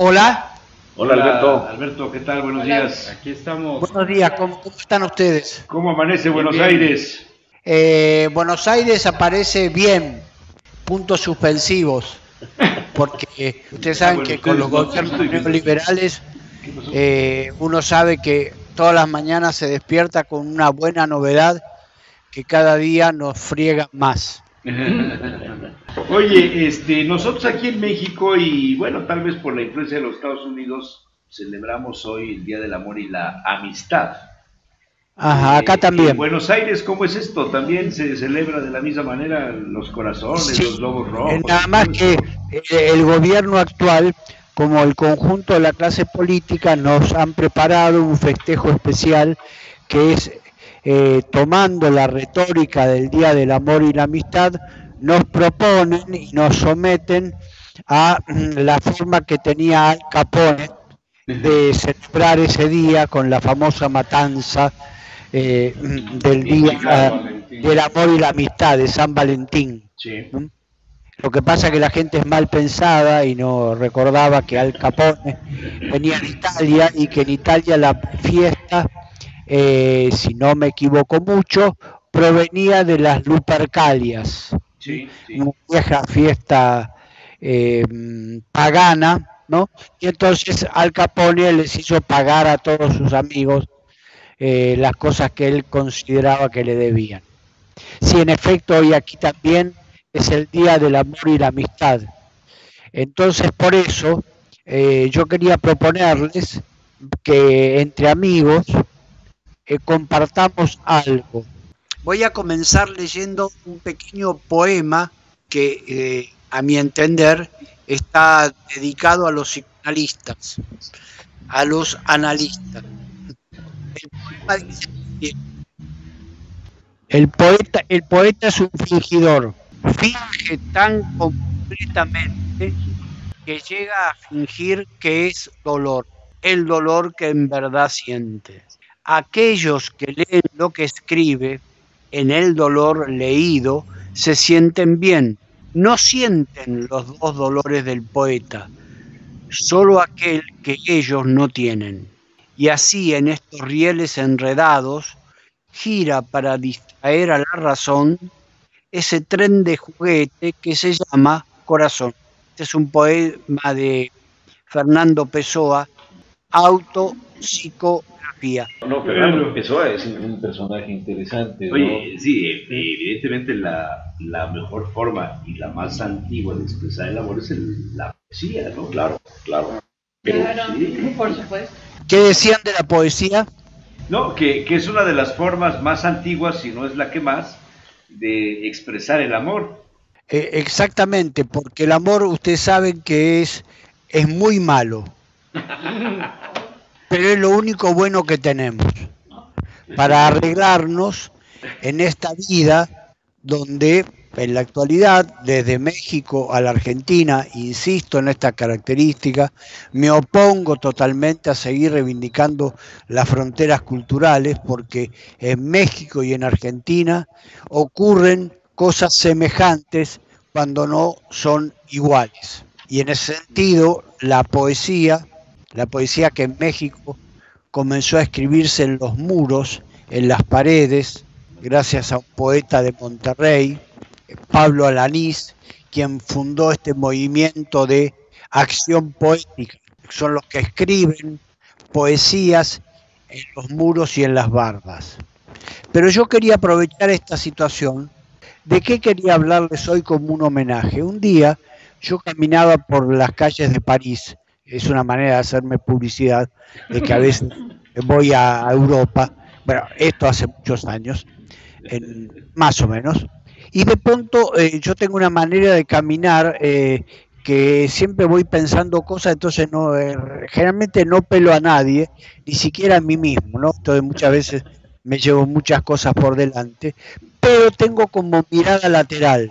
Hola. Hola, Alberto. Alberto, ¿qué tal? Buenos días. Aquí estamos. Buenos días, ¿cómo, están ustedes? ¿Cómo amanece Buenos Aires? Eh, Buenos Aires aparece bien, puntos suspensivos, porque ustedes saben que con los gobiernos neoliberales eh, uno sabe que todas las mañanas se despierta con una buena novedad que cada día nos friega más. Oye, este, nosotros aquí en México y bueno, tal vez por la influencia de los Estados Unidos, celebramos hoy el Día del Amor y la Amistad. Ajá, acá eh, también. En Buenos Aires, ¿cómo es esto? ¿También se celebra de la misma manera los corazones, los globos rojos? Nada más que eh, el gobierno actual, como el conjunto de la clase política, nos han preparado un festejo especial que es eh, tomando la retórica del Día del Amor y la Amistad, nos proponen y nos someten a mm, la forma que tenía Al Capone de celebrar ese día con la famosa matanza eh, mm, del Día del Amor y la Amistad de San Valentín. Lo que pasa es que la gente es mal pensada y no recordaba que Al Capone venía de Italia y que en Italia la fiesta, eh, si no me equivoco mucho, provenía de las Lupercalias, una vieja fiesta eh, pagana, ¿no? Y entonces Al Capone les hizo pagar a todos sus amigos eh, las cosas que él consideraba que le debían. Sí, en efecto, hoy aquí también es el Día del Amor y la Amistad. Entonces, por eso, eh, yo quería proponerles que entre amigos compartamos algo, Voy a comenzar leyendo un pequeño poema que, eh, a mi entender, está dedicado a los psicoanalistas, a los analistas. El poema dice el poeta, el poeta es un fingidor, finge tan completamente que llega a fingir que es dolor, el dolor que en verdad siente. Aquellos que leen lo que escribe en el dolor leído se sienten bien, no sienten los dos dolores del poeta, solo aquel que ellos no tienen. Y así en estos rieles enredados gira para distraer a la razón ese tren de juguete que se llama corazón. Este es un poema de Fernando Pessoa, auto psico no, Fernando Pessoa es un personaje interesante. Oye, sí, e, evidentemente la, mejor forma y la más antigua de expresar el amor es la poesía, ¿no? Claro, claro. claro, por supuesto. ¿Qué decían de la poesía? No, que, que, es una de las formas más antiguas, si no es la que más, de expresar el amor. Eh, exactamente, porque el amor, ustedes saben que es, es muy malo. pero es lo único bueno que tenemos para arreglarnos en esta vida donde en la actualidad, desde México a la Argentina, insisto en esta característica, me opongo totalmente a seguir reivindicando las fronteras culturales porque en México y en Argentina ocurren cosas semejantes cuando no son iguales. Y en ese sentido, la poesía la poesía que en México comenzó a escribirse en los muros, en las paredes, gracias a un poeta de Monterrey, Pablo Alanís, quien fundó este movimiento de acción poética. Son los que escriben poesías en los muros y en las barbas. Pero yo quería aprovechar esta situación. ¿De qué quería hablarles hoy como un homenaje? Un día yo caminaba por las calles de París es una manera de hacerme publicidad, de que a veces voy a Europa, bueno, esto hace muchos años, más o menos, y de pronto eh, yo tengo una manera de caminar eh, que siempre voy pensando cosas, entonces no, eh, generalmente no pelo a nadie, ni siquiera a mí mismo, ¿no? Entonces muchas veces me llevo muchas cosas por delante, pero tengo como mirada lateral.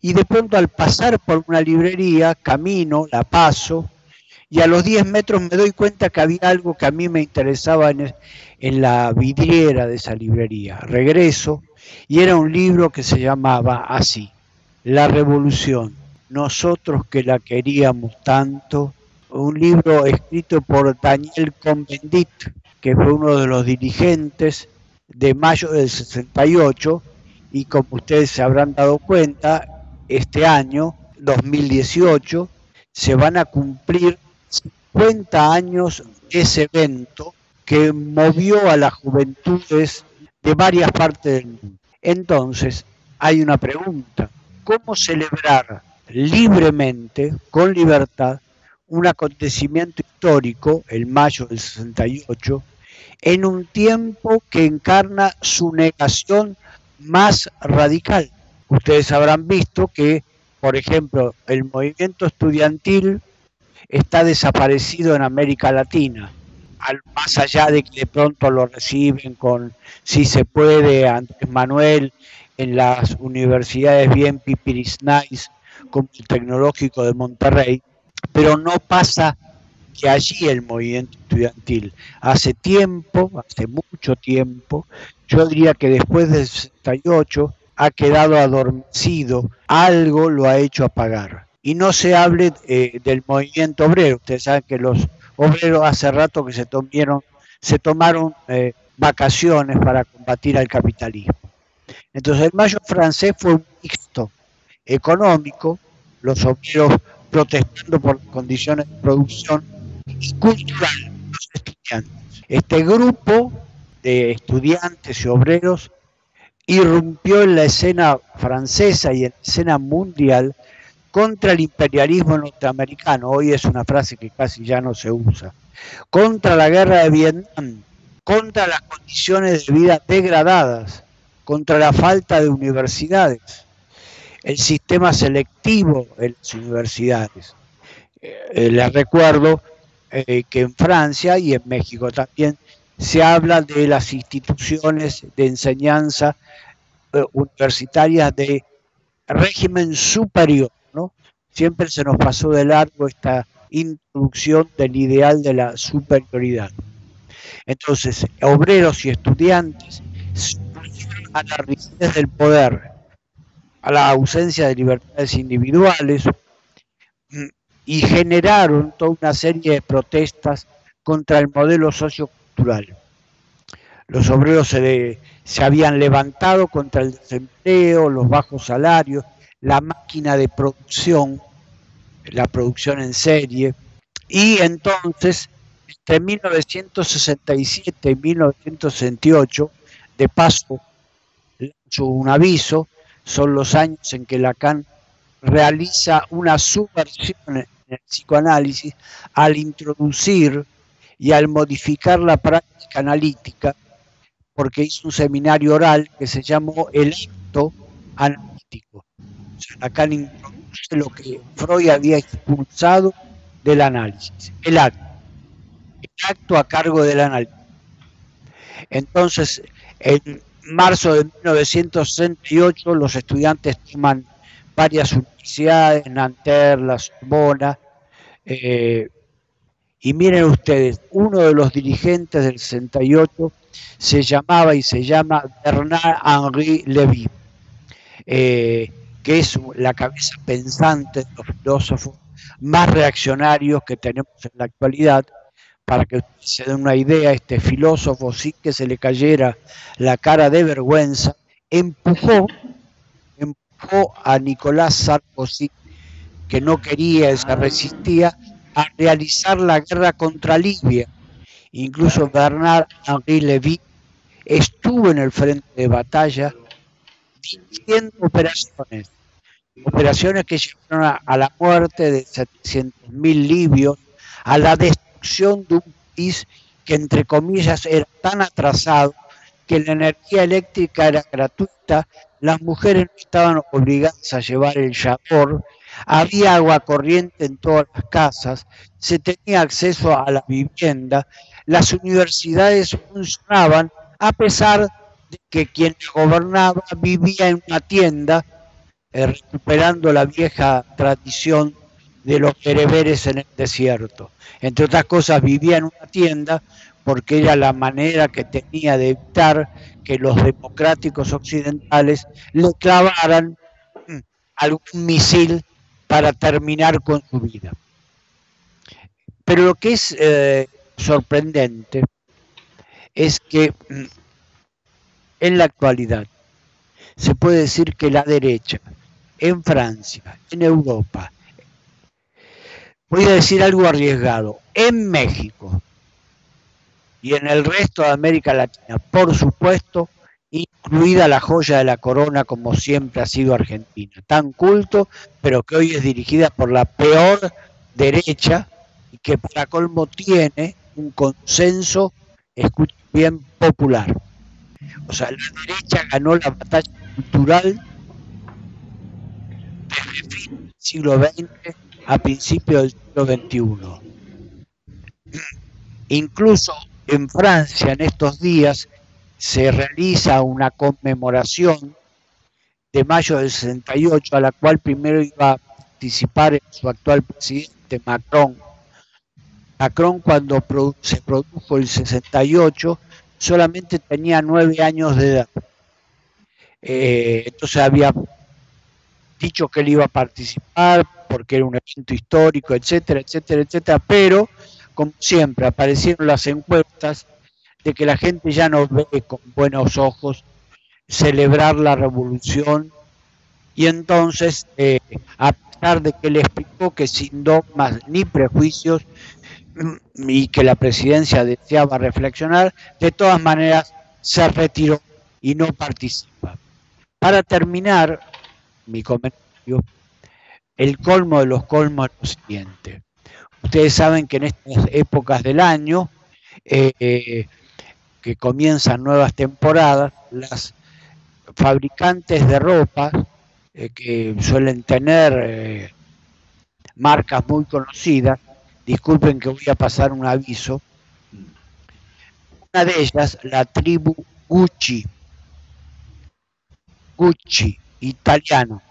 Y de pronto al pasar por una librería, camino, la paso, y a los 10 metros me doy cuenta que había algo que a mí me interesaba en, la vidriera de esa librería. Regreso y era un libro que se llamaba así, La Revolución. Nosotros que la queríamos tanto, un libro escrito por Daniel Convendit, que fue uno de los dirigentes de mayo del 68 y como ustedes se habrán dado cuenta, este año, 2018, se van a cumplir 50 años de ese evento que movió a las juventudes de varias partes del mundo. Entonces, hay una pregunta, ¿cómo celebrar libremente, con libertad, un acontecimiento histórico, el mayo del 68, en un tiempo que encarna su negación más radical. Ustedes habrán visto que, por ejemplo, el movimiento estudiantil está desaparecido en América Latina, al, más allá de que de pronto lo reciben con, si se puede, Andrés Manuel en las universidades bien pipirisnais como el Tecnológico de Monterrey, pero no pasa que allí el movimiento estudiantil, hace tiempo, hace mucho tiempo, yo diría que después del 68 ha quedado adormecido, algo lo ha hecho apagar. Y no se hable eh, del movimiento obrero, ustedes saben que los obreros hace rato que se, se tomaron eh, vacaciones para combatir al capitalismo. Entonces el mayo francés fue un mixto económico, los obreros protestando por condiciones de producción y cultural, los estudiantes. Este grupo de estudiantes y obreros irrumpió en la escena francesa y en la escena mundial contra el imperialismo norteamericano, hoy es una frase que casi ya no se usa, contra la guerra de Vietnam, contra las condiciones de vida degradadas, contra la falta de universidades, el sistema selectivo en las universidades. Eh, les recuerdo eh, que en Francia y en México también se habla de las instituciones de enseñanza eh, universitarias de régimen superior. Siempre se nos pasó de largo esta introducción del ideal de la superioridad. Entonces, obreros y estudiantes a la rigidez del poder, a la ausencia de libertades individuales y generaron toda una serie de protestas contra el modelo sociocultural. Los obreros se, se habían levantado contra el desempleo, los bajos salarios, la máquina de producción, la producción en serie, y entonces, entre 1967 y 1968, de paso, un aviso, son los años en que Lacan realiza una subversión en el psicoanálisis al introducir y al modificar la práctica analítica, porque hizo un seminario oral que se llamó El acto analítico. Lacan introduce lo que Freud había expulsado del análisis, el acto, el acto a cargo del análisis. Entonces, en marzo de 1968 los estudiantes toman varias universidades, Nanterre, la Sorbona, eh, y miren ustedes, uno de los dirigentes del 68 se llamaba y se llama Bernard-Henri Lévy, eh, que es la cabeza pensante de los filósofos más reaccionarios que tenemos en la actualidad, para que se den una idea, este filósofo, sin que se le cayera la cara de vergüenza, empujó, empujó a Nicolás Sarkozy, que no quería, se resistía, a realizar la guerra contra Libia. Incluso Bernard Henri Lévy estuvo en el frente de batalla operaciones, operaciones que llevaron a, la muerte de 700.000 libios, a la destrucción de un país que entre comillas era tan atrasado que la energía eléctrica era gratuita, las mujeres no estaban obligadas a llevar el vapor, había agua corriente en todas las casas, se tenía acceso a la vivienda, las universidades funcionaban a pesar que quien gobernaba vivía en una tienda, eh, recuperando la vieja tradición de los bereberes en el desierto. Entre otras cosas, vivía en una tienda porque era la manera que tenía de evitar que los democráticos occidentales le clavaran algún misil para terminar con su vida. Pero lo que es eh, sorprendente es que mm, en la actualidad se puede decir que la derecha en Francia, en Europa, voy a decir algo arriesgado, en México y en el resto de América Latina, por supuesto, incluida la joya de la corona como siempre ha sido Argentina, tan culto, pero que hoy es dirigida por la peor derecha y que para colmo tiene un consenso, escuchen bien, popular. O sea, la derecha ganó la batalla cultural desde fin del siglo XX a principios del siglo XXI. Incluso en Francia en estos días se realiza una conmemoración de mayo del 68 a la cual primero iba a participar su actual presidente Macron. Macron cuando se produjo el 68 solamente tenía nueve años de edad. Eh, entonces había dicho que él iba a participar porque era un evento histórico, etcétera, etcétera, etcétera, pero como siempre aparecieron las encuestas de que la gente ya no ve con buenos ojos celebrar la revolución y entonces, eh, a pesar de que él explicó que sin dogmas ni prejuicios y que la presidencia deseaba reflexionar, de todas maneras se retiró y no participa. Para terminar mi comentario, el colmo de los colmos es lo siguiente. Ustedes saben que en estas épocas del año, eh, eh, que comienzan nuevas temporadas, las fabricantes de ropa, eh, que suelen tener marcas muy conocidas, disculpen que voy a pasar un aviso, una de ellas, la tribu Gucci, Gucci, italiano,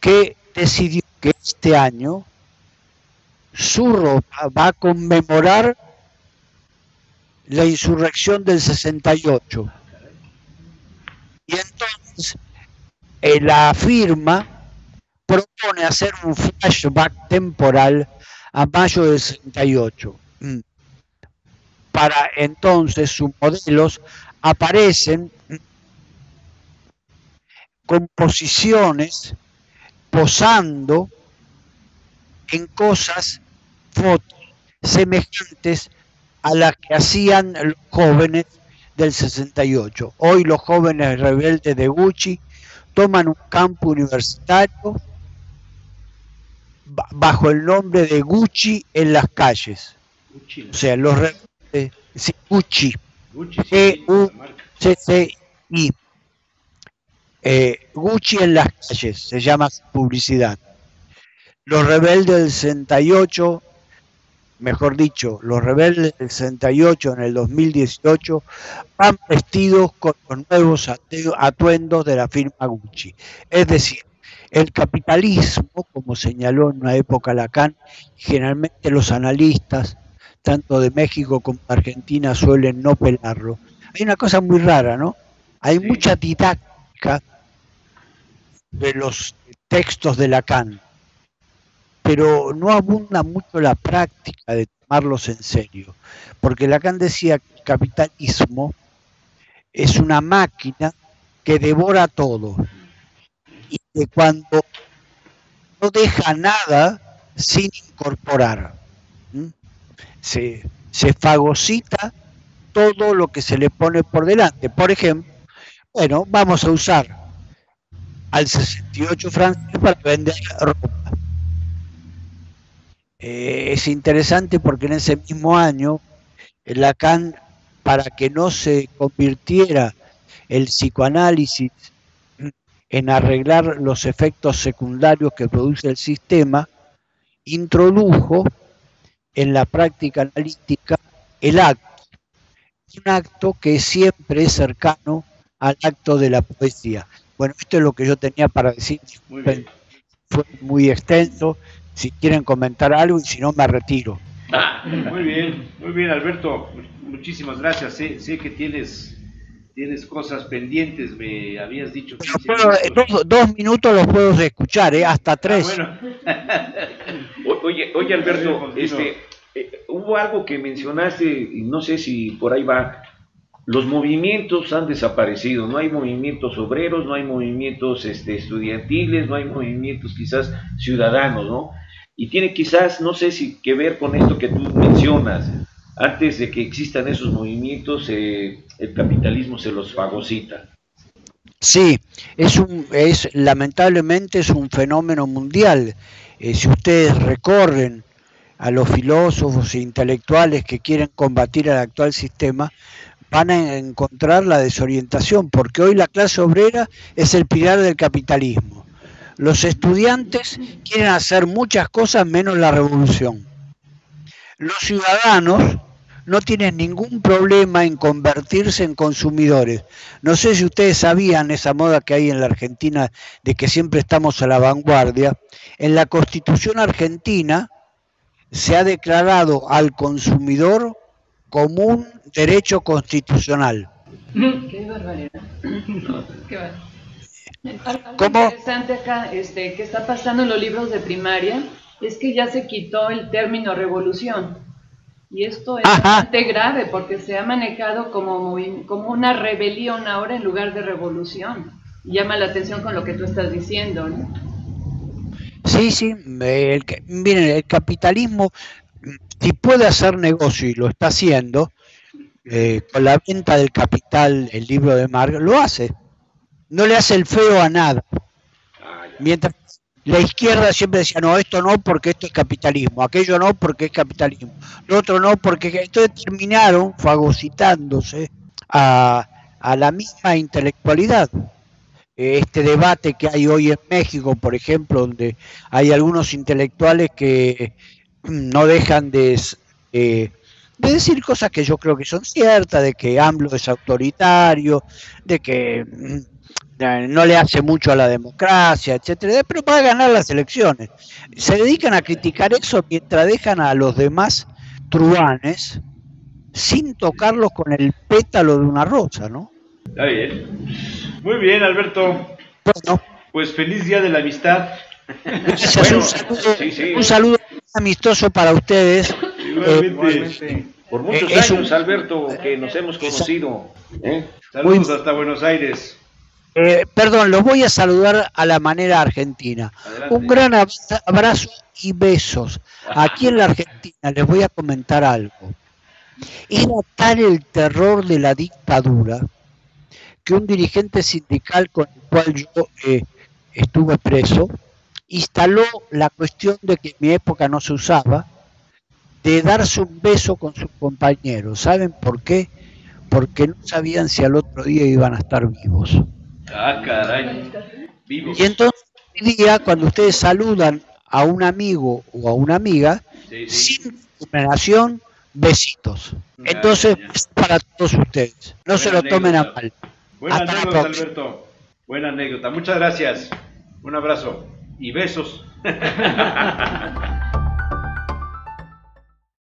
que decidió que este año su ropa va a conmemorar la insurrección del 68. Y entonces eh, la firma propone hacer un flashback temporal a mayo del 68. Mm. Para entonces sus modelos aparecen con posiciones posando en cosas, fotos semejantes a las que hacían los jóvenes del 68. Hoy los jóvenes rebeldes de Gucci toman un campo universitario bajo el nombre de Gucci en las calles. O sea, los rebeldes, Gucci, G-U-C-C-I. Eh, Gucci en las calles, se llama publicidad. Los rebeldes del 68, mejor dicho, los rebeldes del 68 en el 2018 van vestidos con los nuevos atuendos de la firma Gucci. Es decir, el capitalismo, como señaló en una época Lacan, generalmente los analistas, tanto de México como de Argentina, suelen no pelarlo. Hay una cosa muy rara, ¿no? Hay mucha didáctica de los textos de Lacan pero no abunda mucho la práctica de tomarlos en serio, porque Lacan decía que el capitalismo es una máquina que devora todo que cuando no deja nada sin incorporar, se, se fagocita todo lo que se le pone por delante. Por ejemplo, bueno, vamos a usar al 68 francés para vender ropa eh, es interesante porque en ese mismo año Lacan, para que no se convirtiera el psicoanálisis en arreglar los efectos secundarios que produce el sistema, introdujo en la práctica analítica el acto, un acto que siempre es cercano al acto de la poesía. Bueno, esto es lo que yo tenía para decir, fue muy extenso, si quieren comentar algo y si no me retiro. Ah, muy bien, muy bien Alberto, muchísimas gracias. Sé, que tienes tienes cosas pendientes, me habías dicho. Pero dos, minutos los puedo escuchar, ¿eh? hasta tres. Ah, bueno. oye, oye Alberto, este, eh, hubo algo que mencionaste, y no sé si por ahí va, los movimientos han desaparecido, no hay movimientos obreros, no hay movimientos este, estudiantiles, no hay movimientos quizás ciudadanos, ¿no? Y tiene quizás, no sé si que ver con esto que tú mencionas, antes de que existan esos movimientos, eh, el capitalismo se los fagocita. Sí, es un, es lamentablemente es un fenómeno mundial. Eh, si ustedes recorren a los filósofos e intelectuales que quieren combatir al actual sistema, van a encontrar la desorientación, porque hoy la clase obrera es el pilar del capitalismo. Los estudiantes quieren hacer muchas cosas menos la revolución. Los ciudadanos no tienen ningún problema en convertirse en consumidores. No sé si ustedes sabían esa moda que hay en la Argentina de que siempre estamos a la vanguardia. En la Constitución argentina se ha declarado al consumidor como un derecho constitucional. Qué barbaridad. Qué Algo interesante acá este, que está pasando en los libros de primaria es que ya se quitó el término revolución. Y esto es bastante grave porque se ha manejado como, como una rebelión ahora en lugar de revolución. Llama la atención con lo que tú estás diciendo, ¿no? Sí, sí, el, miren, el capitalismo, si puede hacer negocio y lo está haciendo, eh, con la venta del capital, el libro de Marx, lo hace. No le hace el feo a nada. Ah, Mientras la izquierda siempre decía, no, esto no porque esto es capitalismo, aquello no porque es capitalismo, lo otro no porque... Entonces terminaron fagocitándose a, a la misma intelectualidad. Este debate que hay hoy en México, por ejemplo, donde hay algunos intelectuales que no dejan de, de, decir cosas que yo creo que son ciertas, de que AMLO es autoritario, de que mm, no le hace mucho a la democracia, etcétera, pero para ganar las elecciones. Se dedican a criticar eso mientras dejan a los demás truanes sin tocarlos con el pétalo de una rosa, ¿no? Está bien. Muy bien, Alberto. Bueno. Pues feliz día de la amistad. un, saludo, amistoso para ustedes. Eh, Por muchos eh, años, Alberto, que nos hemos conocido. ¿eh? Saludos hasta Buenos Aires. Perdón, los voy a saludar a la manera argentina. Un gran abrazo y besos. Aquí en la Argentina les voy a comentar algo. Era tal el terror de la dictadura que un dirigente sindical con el cual yo eh, estuve preso instaló la cuestión de que en mi época no se usaba, de darse un beso con sus compañeros. ¿Saben por qué? Porque no sabían si al otro día iban a estar vivos. Ah, caray. Vivos. Y entonces, hoy día, cuando ustedes saludan a un amigo o a una amiga, sin discriminación, besitos. Entonces, es para todos ustedes. No se lo tomen a mal. Buena anécdota, Alberto. Buena anécdota. Muchas gracias. Un abrazo y besos.